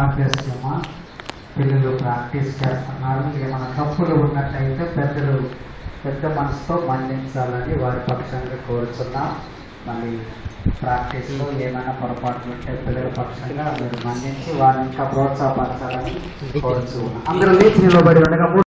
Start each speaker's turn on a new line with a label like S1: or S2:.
S1: ఆపేస్తామా పిల్లలు ప్రాక్టీస్ చేస్తున్నారు. ఏమైనా తప్పులు ఉన్నట్లయితే పెద్దలు పెద్ద మనసుతో మన్నించాలని వారి పక్షంగా కోరుతున్నాం. మళ్ళీ ప్రాక్టీస్లో ఏమైనా పొరపాట్లు ఉంటే పిల్లల పక్షంగా మీరు మన్నించి వారిని ఇంకా ప్రోత్సాహపరచాలని కోరుతున్నాం అందరూ లేచి నిలబడి ఉండగా